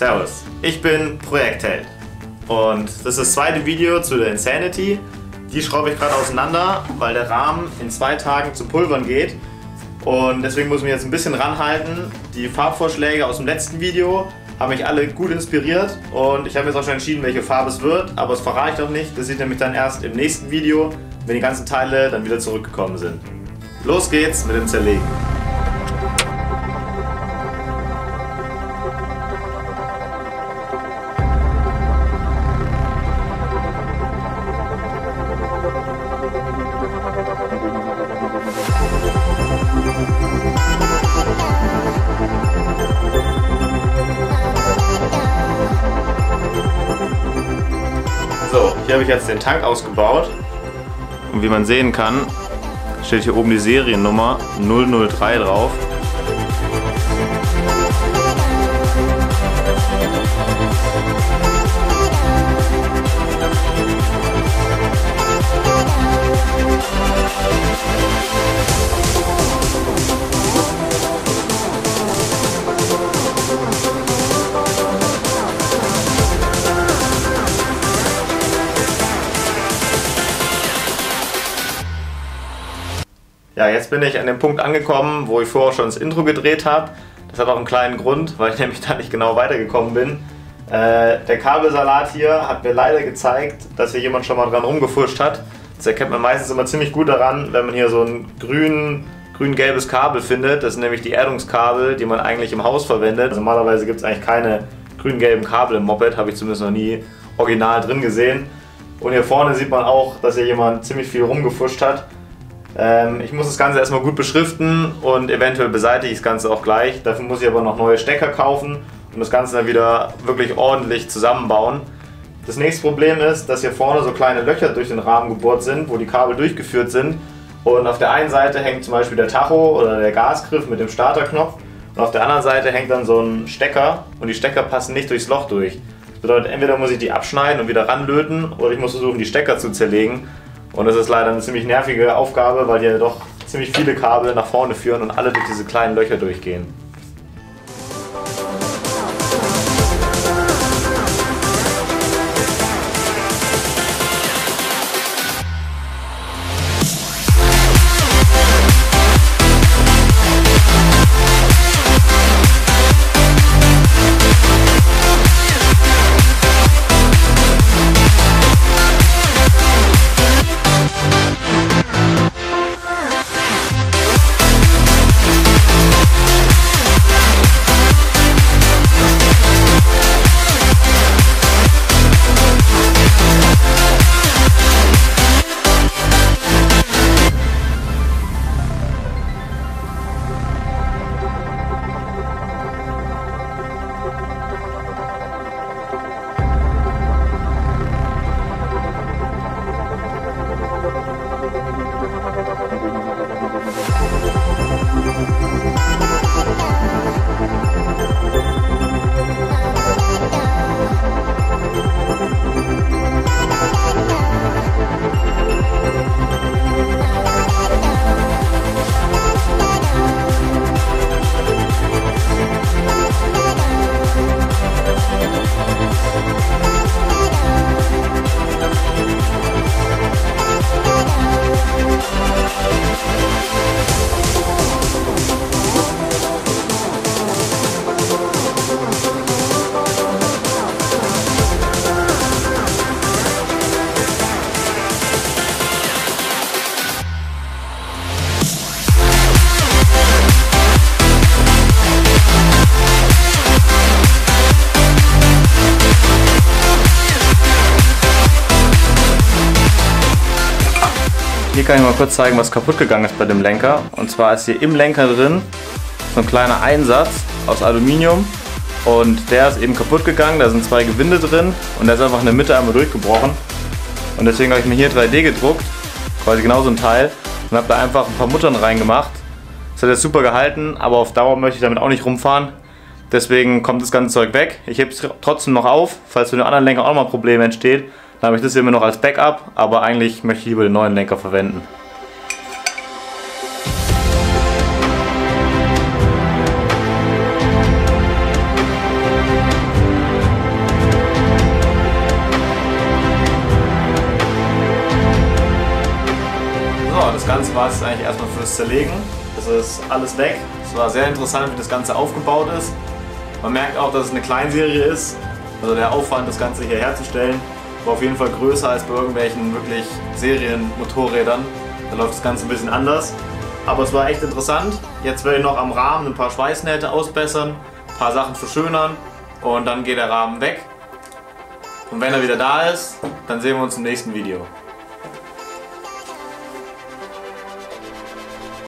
Servus, ich bin Projektheld und das ist das zweite Video zu der Insanity. Die schraube ich gerade auseinander, weil der Rahmen in zwei Tagen zu pulvern geht und deswegen muss ich mich jetzt ein bisschen ranhalten. Die Farbvorschläge aus dem letzten Video haben mich alle gut inspiriert und ich habe jetzt auch schon entschieden, welche Farbe es wird, aber das verrate ich noch nicht. Das sieht nämlich dann erst im nächsten Video, wenn die ganzen Teile dann wieder zurückgekommen sind. Los geht's mit dem Zerlegen. Hier habe ich jetzt den Tank ausgebaut und wie man sehen kann, steht hier oben die Seriennummer 003 drauf. Ja, jetzt bin ich an dem Punkt angekommen, wo ich vorher schon das Intro gedreht habe. Das hat auch einen kleinen Grund, weil ich nämlich da nicht genau weitergekommen bin. Äh, der Kabelsalat hier hat mir leider gezeigt, dass hier jemand schon mal dran rumgefuscht hat. Das erkennt man meistens immer ziemlich gut daran, wenn man hier so ein grün, grün-gelbes Kabel findet. Das sind nämlich die Erdungskabel, die man eigentlich im Haus verwendet. Also normalerweise gibt es eigentlich keine grün-gelben Kabel im Moped, habe ich zumindest noch nie original drin gesehen. Und hier vorne sieht man auch, dass hier jemand ziemlich viel rumgefuscht hat. Ähm, ich muss das Ganze erstmal gut beschriften und eventuell beseitige ich das Ganze auch gleich. Dafür muss ich aber noch neue Stecker kaufen und das Ganze dann wieder wirklich ordentlich zusammenbauen. Das nächste Problem ist, dass hier vorne so kleine Löcher durch den Rahmen gebohrt sind, wo die Kabel durchgeführt sind. Und auf der einen Seite hängt zum Beispiel der Tacho oder der Gasgriff mit dem Starterknopf und auf der anderen Seite hängt dann so ein Stecker und die Stecker passen nicht durchs Loch durch. Das bedeutet, entweder muss ich die abschneiden und wieder ranlöten oder ich muss versuchen, die Stecker zu zerlegen. Und das ist leider eine ziemlich nervige Aufgabe, weil hier doch ziemlich viele Kabel nach vorne führen und alle durch diese kleinen Löcher durchgehen. Hier kann ich mal kurz zeigen, was kaputt gegangen ist bei dem Lenker. Und zwar ist hier im Lenker drin so ein kleiner Einsatz aus Aluminium und der ist eben kaputt gegangen. Da sind zwei Gewinde drin und der ist einfach in der Mitte einmal durchgebrochen. Und deswegen habe ich mir hier 3D gedruckt, quasi genau so ein Teil und habe da einfach ein paar Muttern reingemacht. Das hat jetzt super gehalten, aber auf Dauer möchte ich damit auch nicht rumfahren. Deswegen kommt das ganze Zeug weg. Ich hebe es trotzdem noch auf, falls für den anderen Lenker auch noch mal Probleme entsteht. Dann habe ich das hier immer noch als Backup, aber eigentlich möchte ich lieber den neuen Lenker verwenden. So, das Ganze war es eigentlich erstmal fürs Zerlegen. Das ist alles weg. Es war sehr interessant, wie das Ganze aufgebaut ist. Man merkt auch, dass es eine Kleinserie ist. Also der Aufwand, das Ganze hier herzustellen, war auf jeden Fall größer als bei irgendwelchen wirklich Serienmotorrädern. Da läuft das Ganze ein bisschen anders. Aber es war echt interessant. Jetzt werde ich noch am Rahmen ein paar Schweißnähte ausbessern, ein paar Sachen verschönern und dann geht der Rahmen weg. Und wenn er wieder da ist, dann sehen wir uns im nächsten Video.